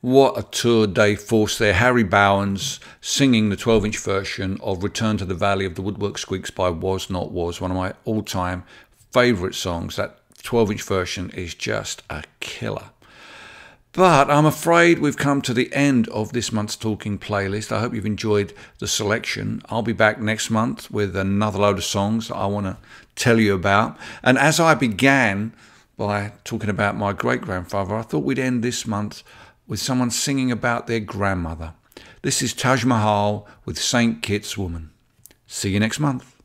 What a tour de force there. Harry Bowens singing the 12 inch version of Return to the Valley of Out Come the Freaks by Was Not Was, one of my all time favourite songs. That 12 inch version is just a killer. But I'm afraid we've come to the end of this month's Talking playlist. I hope you've enjoyed the selection. I'll be back next month with another load of songs that I want to tell you about. And as I began by talking about my great grandfather, I thought we'd end this month with someone singing about their grandmother. This is Taj Mahal with St. Kitts Woman. See you next month.